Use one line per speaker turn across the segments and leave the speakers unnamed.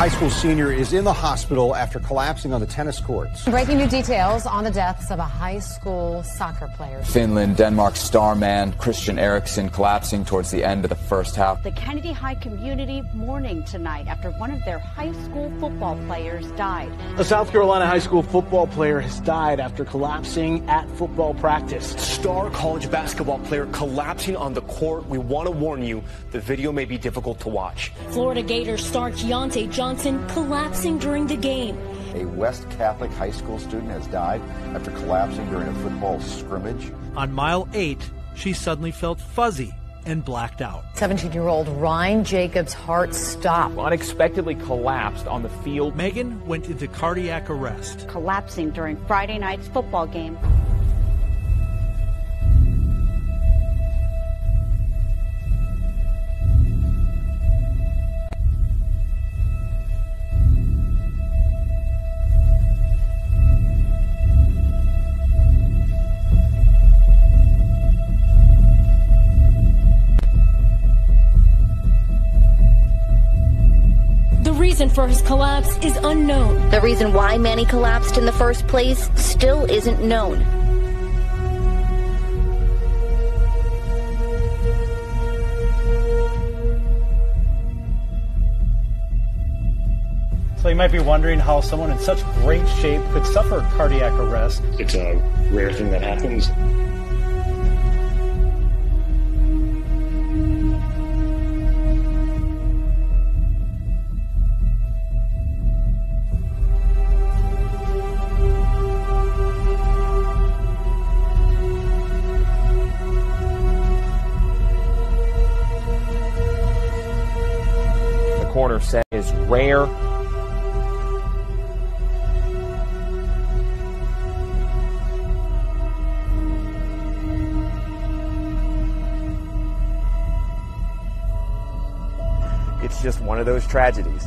High school senior is in the hospital after collapsing on the tennis courts.
Breaking new details on the deaths of a high school soccer player.
Finland, Denmark star man Christian Eriksen collapsing towards the end of the first half.
The Kennedy High community mourning tonight after one of their high school football players died.
A South Carolina high school football player has died after collapsing at football practice.
Star college basketball player collapsing on the court. We want to warn you, the video may be difficult to watch.
Florida Gators star Keyontae Johnson Johnson collapsing during the game.
A West Catholic high school student has died after collapsing during a football scrimmage.
On mile eight, she suddenly felt fuzzy and blacked out.
17 year old Ryan Jacobs' heart stopped.
Unexpectedly collapsed on the field.
Megan went into cardiac arrest.
Collapsing during Friday night's football game.
Reason for his collapse is unknown.
The reason why Manny collapsed in the first place still isn't known.
So you might be wondering how someone in such great shape could suffer cardiac arrest.
It's a rare thing that happens.
Corner set is rare. It's just one of those tragedies.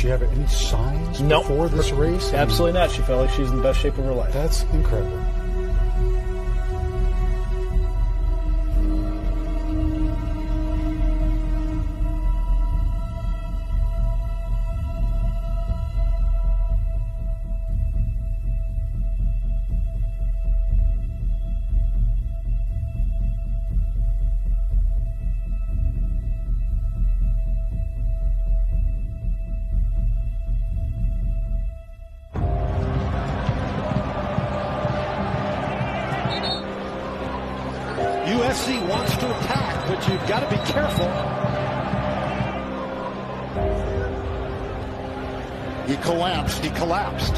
She have any signs nope. before this race?
Absolutely not. She felt like she's in the best shape of her life.
That's incredible.
USC wants to attack, but you've got to be careful. He collapsed. He collapsed.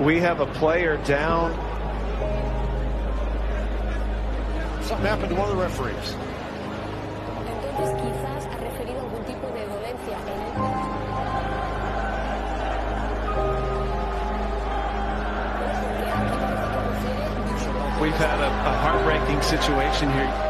We have a player down.
Something happened to one of the referees.
We've had a, a heartbreaking situation here.